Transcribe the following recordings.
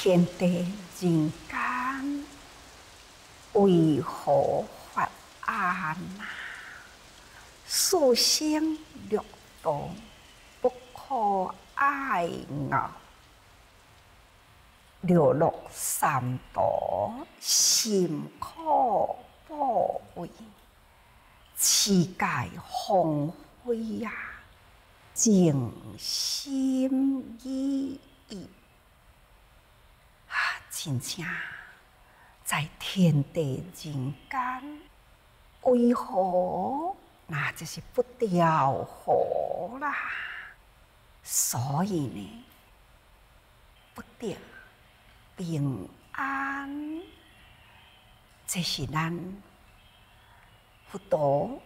天地人间为何发安呐？世生六道不可爱傲，流落三途心可怖畏，世界荒废呀，静心意意。真正在天地人间，为何那就是不调和啦？所以呢，不得平安，这是咱佛陀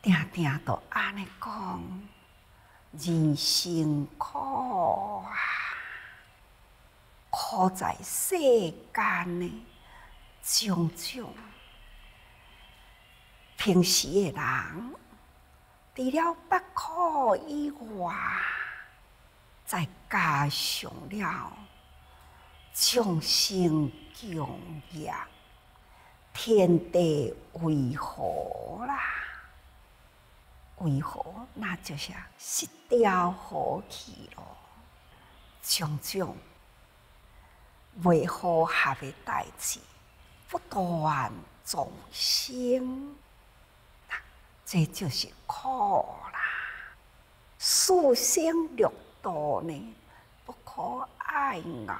定定都安尼讲，人生苦！苦在世间呢，种种平时的人，除了不苦以外，再加上了众生供养，天地为何啦？为何？那就是失掉好气咯，种种。为何还会代志不断重生？这就是苦啦！四生六道呢，不可爱傲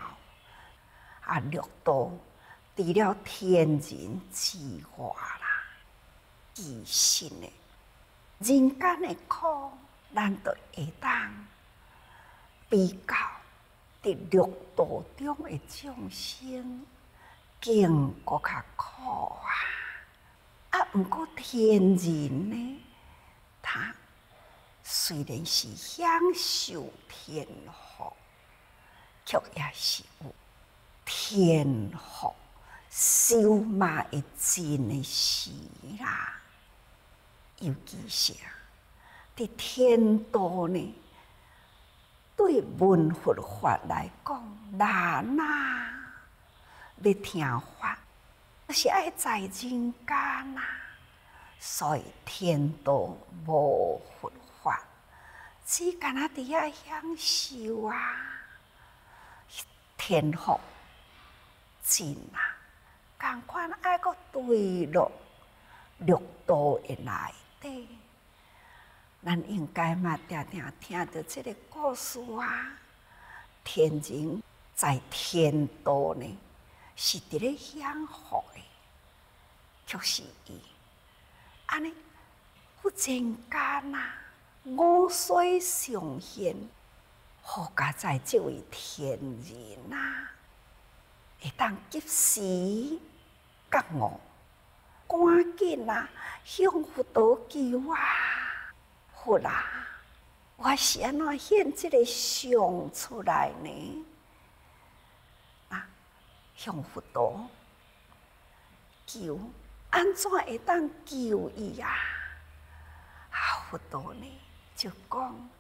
啊！六道除了天人之外啦，其实呢，人间的苦，咱都会当比较。伫六道中的众生，更搁较苦啊！啊，毋过天人呢，他虽然是享受天福，却也是有天福修嘛的真的时啦。尤其是伫天道呢。对文佛法来讲难啊！要听法，是爱在人间呐。所以天道无佛法，只干那伫遐享受啊！天福真啊，共款爱个对落六道的内底。咱应该嘛，常常听到这个故事啊。天人在天道呢，是伫咧享福的，就是伊安尼不人间呐，五水上现，何家在即位天人呐，会当及时觉悟，赶紧啊，向佛陀求啊！好啦，我是安怎现这个相出来呢？啊，向佛陀求，安怎会当救伊啊？啊，佛陀呢就讲：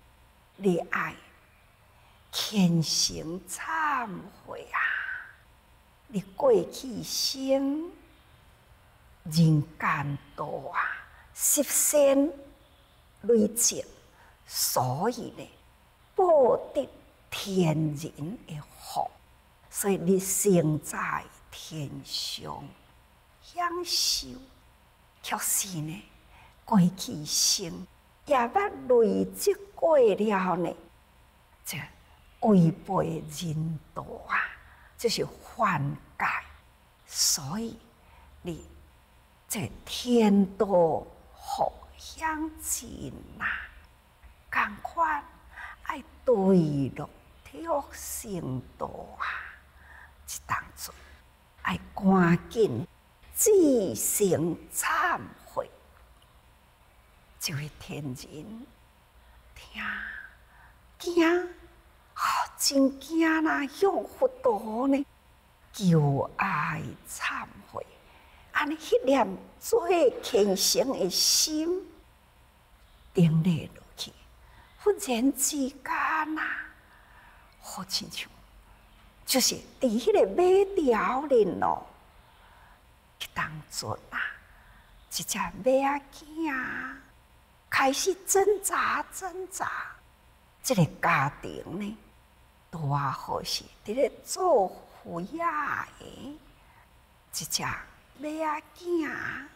你爱虔诚忏悔啊！你过去生人间多啊，十善。累积，所以呢，报得天人的福，所以你生在天上享受，却是呢，过去生也捌累积过了呢，这违背人道啊，这是犯戒，所以你这天道福。向前呐，赶快爱对落跳成道啊！一当中爱赶紧自行忏悔，就会天人听惊啊，真惊呐！用佛陀呢，求爱忏悔。安尼一念最虔诚的心，顶立落去，忽然之间呐，好亲像就是伫迄个马条里咯，当中啊，一只马仔囝开始挣扎挣扎，这个家庭呢，多好是伫咧做副业的，一只马仔囝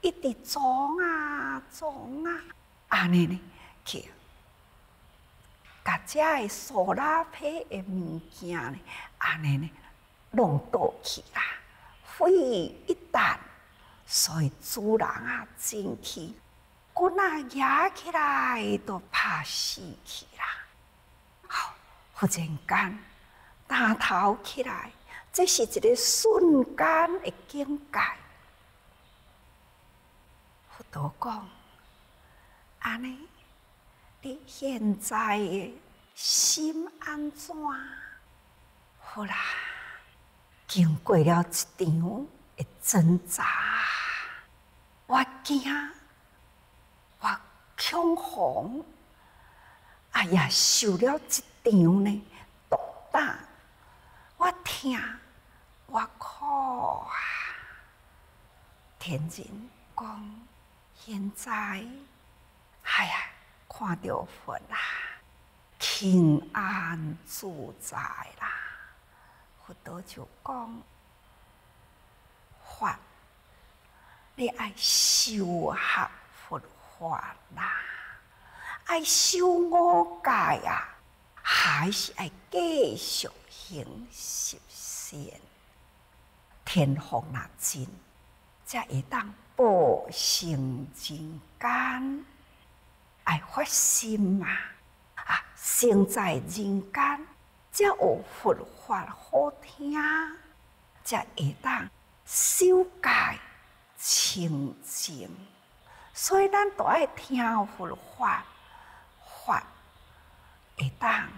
一直装啊装啊，安尼呢去。甲遮诶塑料皮诶物件呢，安尼呢弄倒去啦，废一旦，所以主人啊进去，骨那压起来都怕死去啦。好，忽然间大头起来，这是一个瞬间的境界。佛陀讲，安尼。你现在的心安怎？好啦，经过了一场的挣扎，我惊，我恐慌，哎呀，受了一场呢毒打，我听，我苦啊！天人讲，现在，哎呀。看到佛啦，平安自在啦。佛陀就讲：法，你爱修学佛法啦，爱修五戒啊，还是爱继续行十善？天风那真，才会当报成人间。爱发心嘛，啊，生在人间，才有佛法好听，才会当修改清净。所以咱都爱听佛法，法会当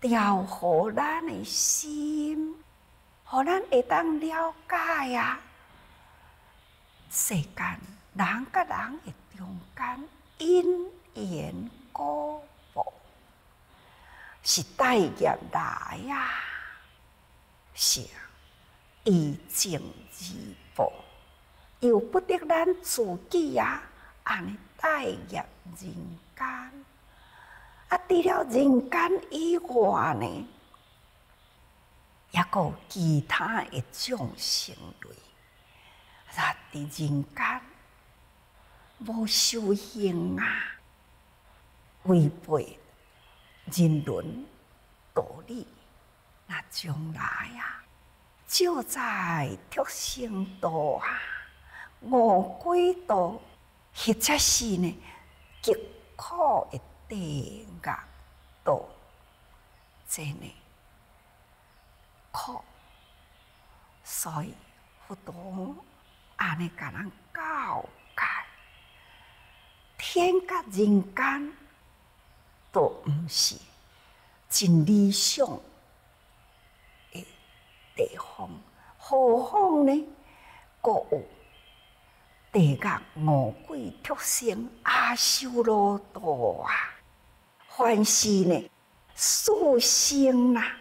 调和咱的心，互咱会当了解呀。世间人甲人诶中间。因缘果报是带业来呀，是啊以正而报，由不得咱自己呀，安尼带业人间。啊，除了人间以外呢，也有其他的众生类，啊，伫人间。无修行啊，违背人伦道理，那将来啊，就在畜生道啊、恶鬼道，或者是呢极苦的地狱道，真呢苦，所以佛陀安尼甲人教解。天甲人间都毋是真理想的地方，何况呢？各有地狱五鬼畜生阿修罗道啊！凡是呢，素生啊，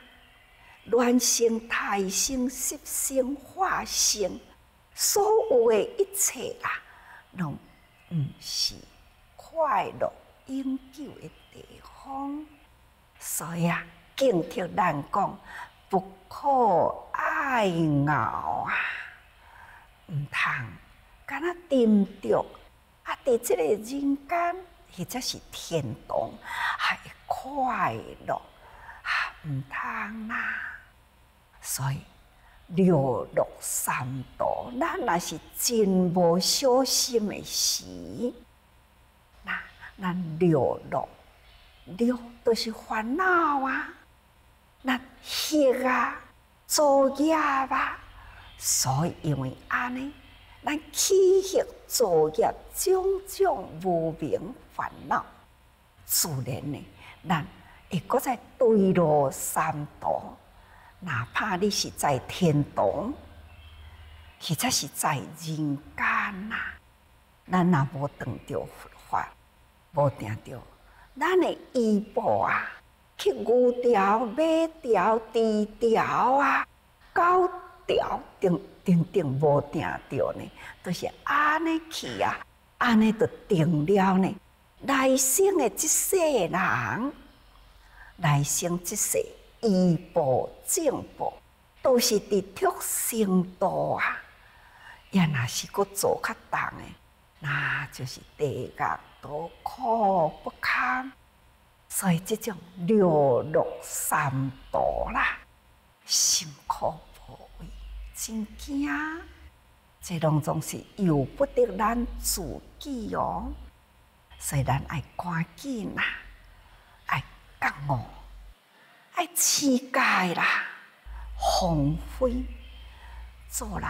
卵生、胎生、湿生、化生，所有的一切啊，拢毋是。快乐永久的地方，所以啊，警惕咱讲不可爱熬啊，毋通敢若沉着啊！伫即个人间，或者是天堂，还快乐啊，毋通啦。所以六六三多，咱若是真无小心的时。咱六六六都是烦恼啊，那业啊，作业啊，所以因为安尼，咱起业作业种种无明烦恼，自然呢，咱会搁在对落三途，哪怕你是在天堂，或者是在人间呐，咱若无等着佛法。无定着，咱的衣钵啊，去牛条、马条、猪条啊、狗条，定定定无定着呢，都是安尼去啊，安尼就定了呢。来生的这世人，来生这世医报正报，都是伫畜生道啊。也若是搁做较重的，那就是地狱多苦不堪。所以这种六六三道啦，辛苦无畏，真惊。这拢总是由不得咱自己哦。所以咱爱赶紧啦，爱觉悟，爱持戒啦，防非做人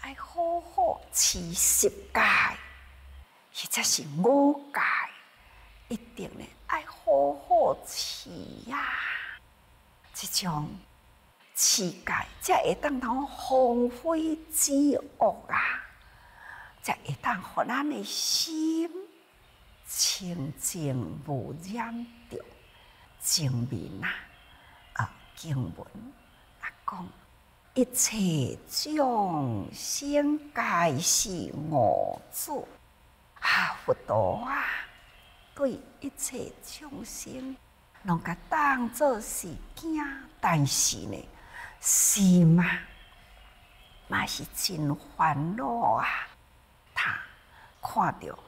爱好好持十戒，或者是五戒，一定呢爱好好持呀。这种持戒，才会当通防非之恶啊，才会当互咱的心。清净无染着，证明啊！啊，经文啊讲，一切众生皆是我主。啊，佛陀啊，对一切众生，拢甲当作是惊，但是呢，是嘛，嘛是真烦恼啊！他看到。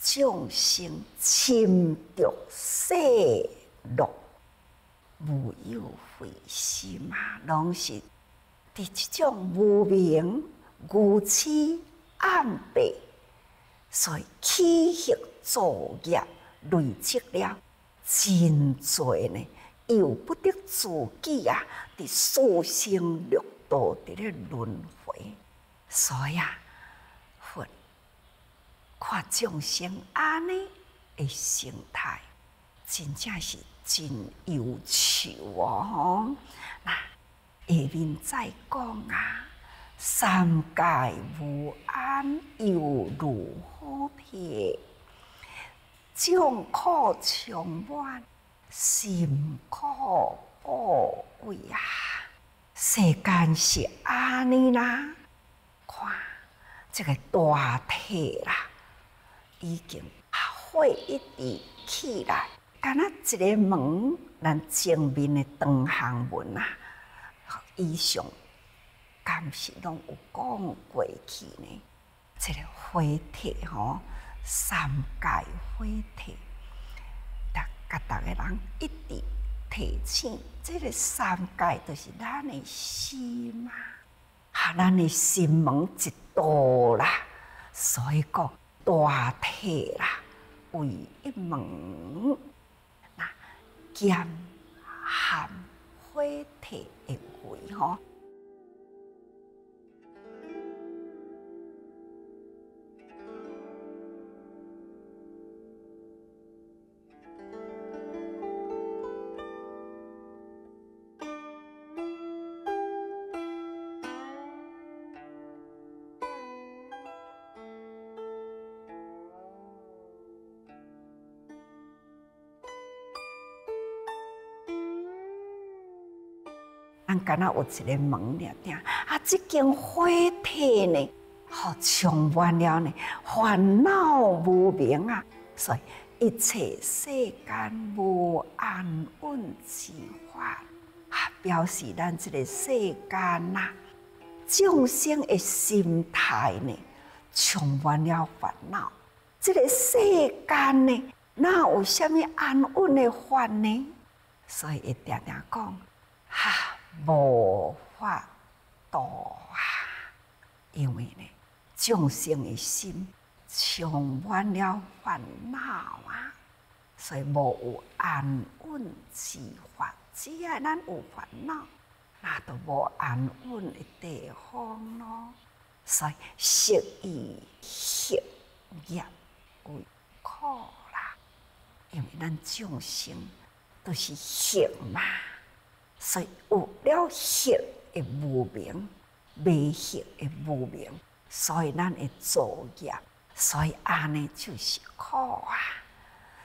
众生侵着世乐，无有慧心啊！拢是伫即种无明、无痴、暗白，所以起业作业累积了真多呢，由不得自己啊！伫四生六道伫咧轮回，所以啊。看众生安尼的心态，真正是真有趣哦！那下面再讲啊，三界无安又如何撇？众苦充满，心苦不畏啊！世间是安尼啦，看这个大体啦。已经火一直起来，敢若一个门，咱前面的灯行门啊，以上敢是拢有讲过去呢？这个火体吼，三界火体，大甲逐个人一直提醒，这个三界就是咱的心嘛，哈，咱的心门一道啦，所以讲。大体啦，为一门，咸、咸火体的味吼。敢若有一个门了，听啊，这间火体呢，好充满了呢，烦恼无明啊，所以一切世间无安稳之法，啊，表示咱这个世间呐，众生的心态呢，充满了烦恼。这个世间呢，哪有啥物安稳的法呢？所以一定定讲，哈。无法度啊！因为呢，众生的心充满了烦恼啊，所以无有安稳之法。只要咱有烦恼，那都无安稳的地方咯。所以色以色业为苦啦，因为咱众生都是色嘛。所以有了血的无明，未血的无明，所以咱会作业，所以安尼就是苦啊。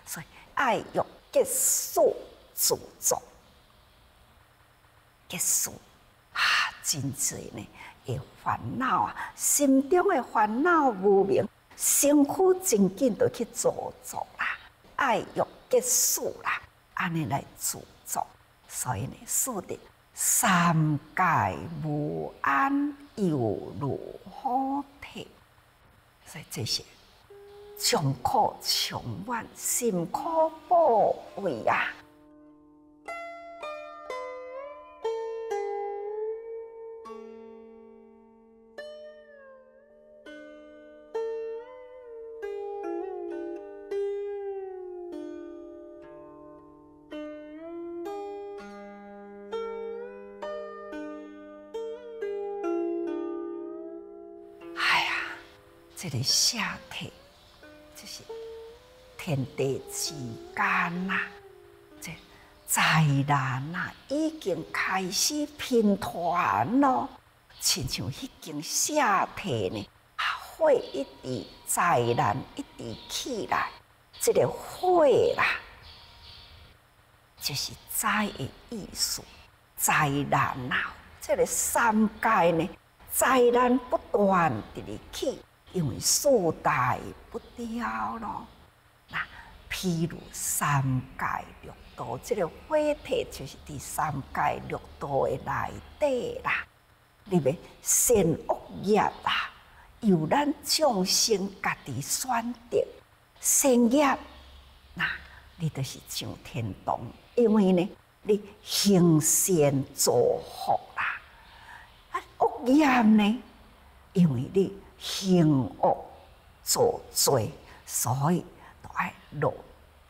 所以爱欲结束自作，结束啊，真侪呢，会烦恼啊，心中的烦恼无明，辛苦真紧就去自作啦，爱欲结束啦，安尼来自作，所以呢，说的三界无安，犹如何体，所以这些。穷苦穷万，辛苦不为啊！这个下体。就是天地之间呐，这灾难呐，已经开始拼团咯。亲像迄间社体呢，啊火一直灾难一直起来，这个火啦，就是灾的意思。灾难呐，这个三界呢，灾难不断地起。因为四代不掉咯，那譬如三界六道，这个火体就是第三界六道的内底啦。你别善恶业啦，由咱众生家己选择善业，那你就是上天堂，因为呢，你行善造福啦。啊，恶业呢，因为你。行恶作罪，所以都爱落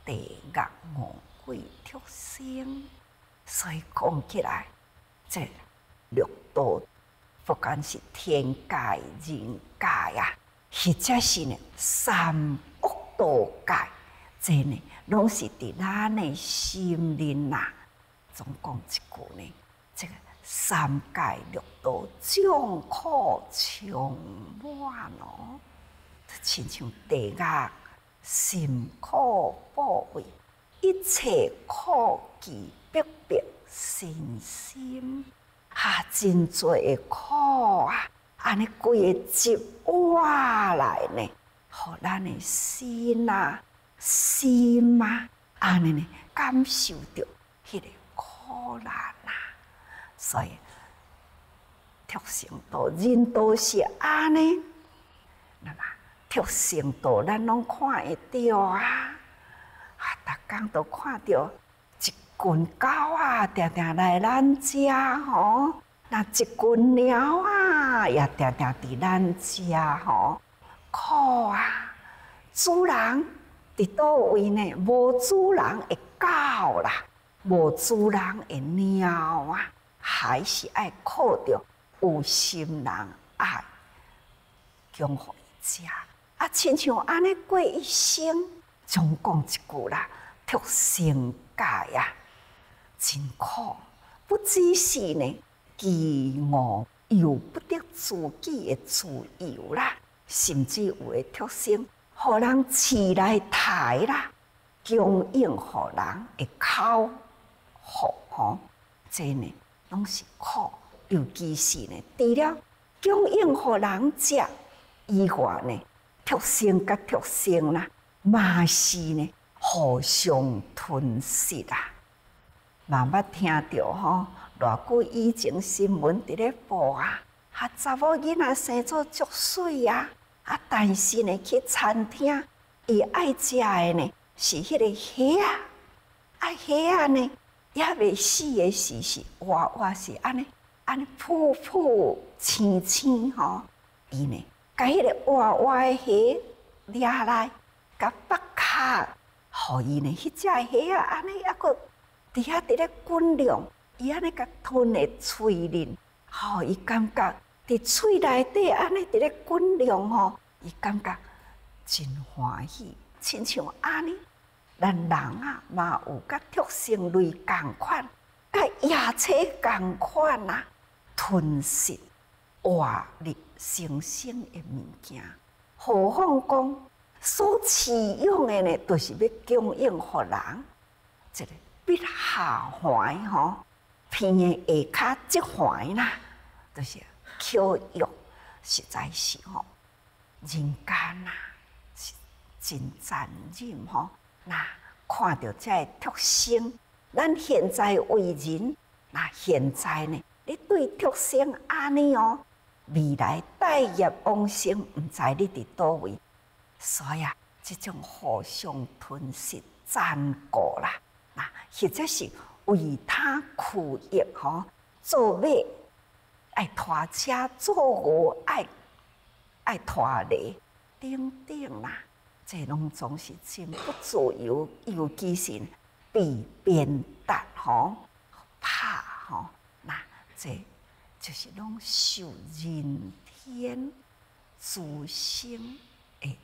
地狱恶鬼畜生。所以讲起来，这六道不管是天界、人界啊，或者是呢三恶道界，这呢拢是伫咱的心灵呐。总讲一句呢，三界六道，众苦充满哦，亲像地狱，心苦不畏，一切苦集逼迫身心，啊，真多的苦啊！安尼规个集哇来呢，互咱的心啊、心啊，安尼呢感受着迄个苦难啊。所以，畜生道、人道是安尼，那么畜生道咱拢看会到啊！啊，逐工都看到一群狗啊，定定来咱家吼；那一群鸟啊，也定定伫咱家吼。苦啊！主人伫倒位呢？无主人的狗啦，无主人的鸟啊！还是爱靠着有心人爱，供回家啊！亲像安尼过一生，总讲一句啦，畜生界啊，真苦！不只是呢，饥饿又不得自己的自由啦，甚至有的畜生，互人饲来抬啦，供应互人的口福吼，真呢。拢是苦，尤其是呢，除了供应互人食以外呢，畜生甲畜生啦，嘛是呢互相吞噬啦。慢慢听到吼，偌久以前新闻伫咧播啊，啊查某囡仔生做足水啊，啊但是呢去餐厅，伊爱食的呢是迄个虾啊，啊虾啊呢。也未死的时是活活是安尼安尼噗噗青青吼，伊呢，甲迄个活活的虾掠来，甲北卡，互伊呢，迄只虾啊，安尼抑佫伫遐伫咧滚量，伊安尼甲吞的喙面，吼，伊感觉伫喙内底安尼伫咧滚量吼，伊感觉真欢喜，亲像安尼。咱人啊，嘛有甲畜生类共款，甲野车共款啊，吞噬活力生生的物件。何况讲所饲养的呢，都是要供应互人。这个必下怀吼，偏的下骹即怀啦，就是口欲实在是吼，人间呐是真残忍吼。那看到这畜生，咱现在为人，那现在呢，你对畜生安尼哦，未来待业往生，毋知你伫倒位，所以啊，这种互相吞噬、残酷啦，那或者是为他苦役吼，做马爱拖车，做牛爱爱拖犁，等等啦。这拢总是真不自由，尤其是被鞭打吼、怕吼，那这就是拢受人天自生的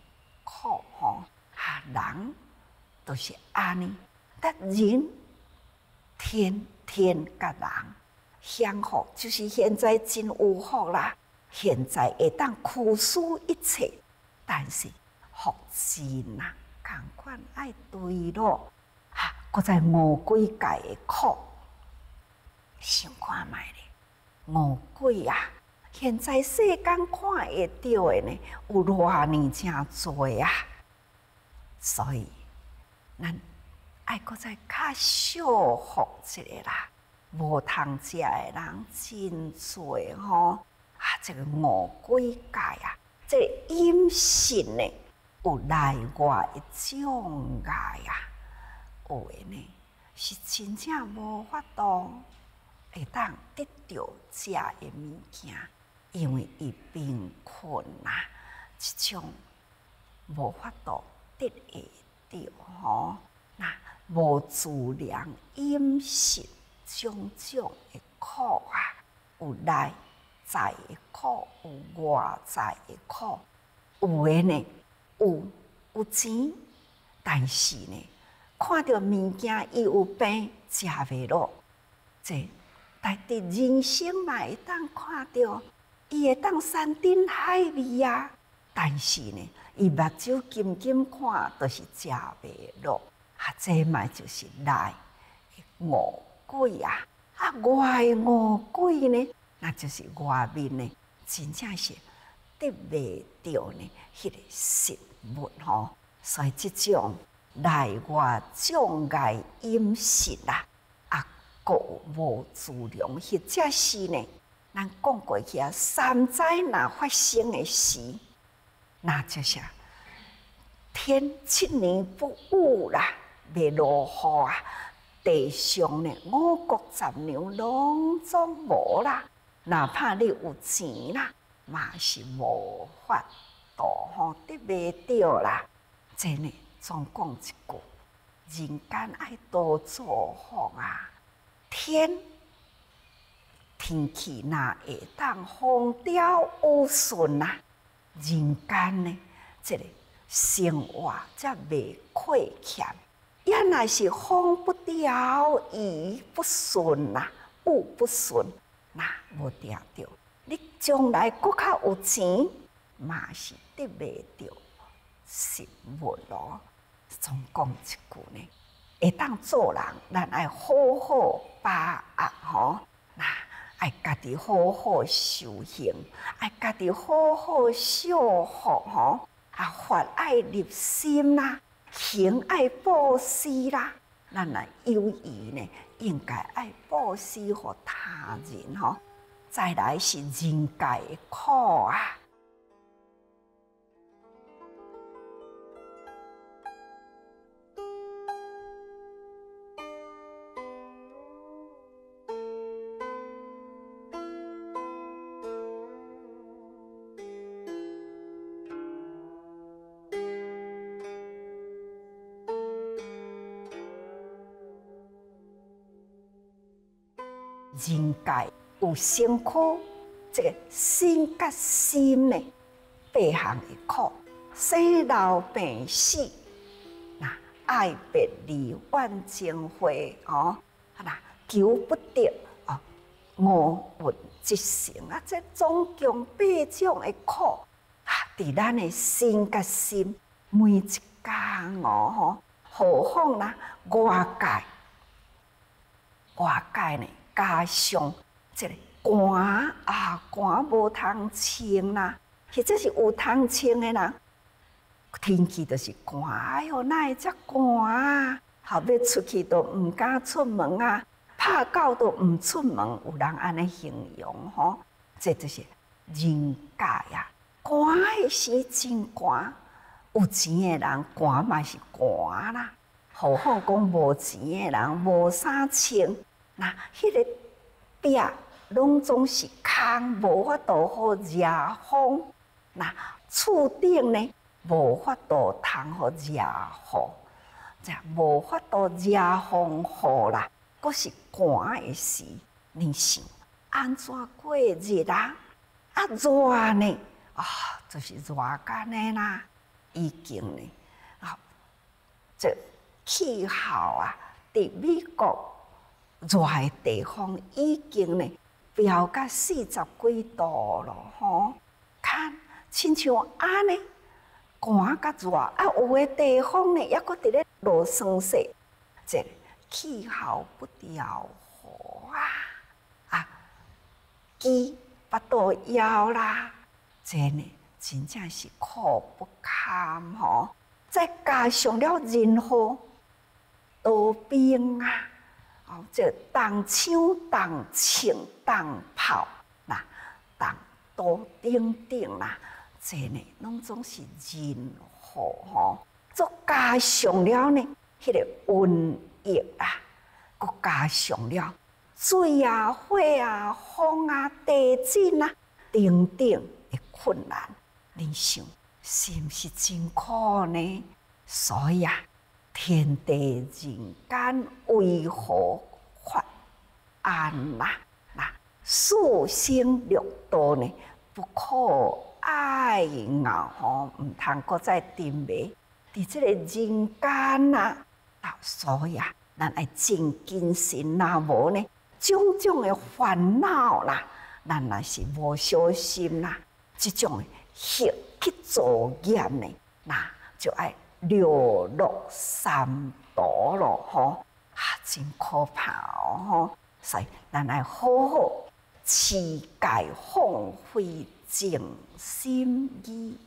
苦吼，啊，人都是安尼，但人天天甲人相互，就是现在真有福啦，现在会当苦思一切，但是。福气呐，共款爱对咯，哈！搁在魔鬼界的苦，想看卖咧，魔鬼啊！现在世间看会到的呢，有偌年真多啊！所以，咱爱搁在较少福一个啦，无通食的人真多吼！啊，这个魔鬼界啊，这阴性呢？有内外一种爱啊，有诶呢是真正无法度会当得到食诶物件，因为伊贫困啊，即种无法度得会到吼。那无自量饮食种种诶苦啊，有内在诶苦，有外在诶苦，有诶呢。有有钱，但是呢，看到物件伊有病，食袂落。这但伫人生嘛会当看到，伊会当山珍海味啊。但是呢，伊目睭金金看，都是食袂落。啊，这嘛就是内五鬼啊！啊，外五鬼呢，那就是外面呢，真正是得袂到呢，迄个食。物吼，所以即种内外障碍饮食啦，啊，各无自量，或者是呢，咱讲过去啊，三灾若发生的时，那就是天七年不雨啦，未落雨啊，地上呢五谷杂粮拢总无啦，哪怕你有钱啦，嘛是无法。吼得袂着啦！真诶，总讲一句，人间爱多做福啊！天天气若会当风调雨顺啊，人间呢，这个生活则袂亏欠。也若是风不调雨不顺啊，雨不顺，那无定着，你将来搁较有钱。嘛是得袂着食物咯，总讲一句呢，会当做人，咱爱好好把握吼，那爱家己好好修行，爱家己好好修福吼，啊法爱立心啦，行爱布施啦，咱啊有余呢，应该爱布施互他人吼，再来是人界的苦啊。界有辛苦，这个心甲心的八项的苦，生老病死，那爱别离万情会哦，那求不得哦，我闻即成啊，这总共八种的苦啊，伫咱的心甲心每一家哦，何况啦外界外界呢加上即个寒啊寒无通穿啦，或者是有通穿的人，天气就是寒，哎哟，哪会遮寒啊？后要出去都毋敢出门啊，怕狗都毋出门，有人安尼形容吼，这就是人界呀。寒的时真寒，有钱的人寒嘛是寒啦。何况讲无钱的人无衫穿，那迄个壁拢总是空，无法度好热风。那厝顶呢，无法度通好热风，这无法度热风雨啦。阁是寒的时，你想安怎过日啊？啊热呢？啊，就是热干的啦，已经呢啊，这。气候啊，伫美国热的地方已经呢飙到四十几度了吼。看，亲像安尼，寒甲热啊，有的地方呢，抑阁伫咧落霜雪，这气候不调和啊啊，肌巴肚枵啦，真呢真正是苦不堪吼。再加上了人祸。多冰啊！哦，这当枪、当枪、当炮，那当多顶顶啦，这呢，拢总是人祸吼。再加上了呢，迄个瘟疫啊，佮加上了水啊、火啊、风啊、地震啊，等等的困难，你想是毋是真苦呢？所以啊。天地人间为何发安呐？那四生六道呢？不可爱熬吼，毋通搁再沉迷伫即个人间呐。所以啊，咱爱正精神呐，无呢种种的烦恼啦，咱若是无小心啦，即种血去作业呢，那就爱。流落三毒咯，吼，啊，真可怕哦，吼！所以咱来好好持戒放飞静心意，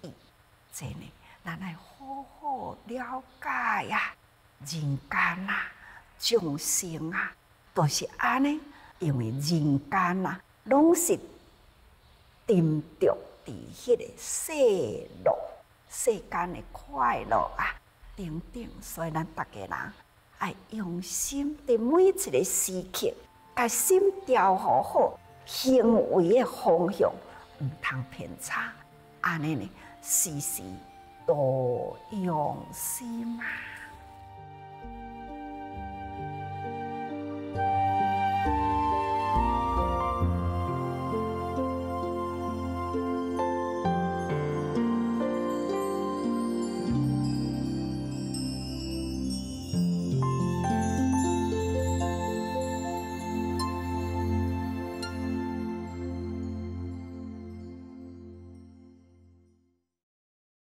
真呢，咱来好好了解呀，人间啊，众生啊，都是安尼，因为人间啊，拢是沉着伫迄个世路。世间诶快乐啊，等等，所以咱逐个人爱用心伫每一个时刻，把心调好好，行为诶方向毋通偏差，安尼呢，时时多用心啊。